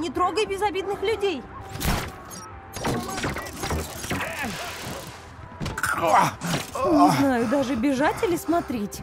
не трогай безобидных людей. Не знаю, даже бежать или смотреть.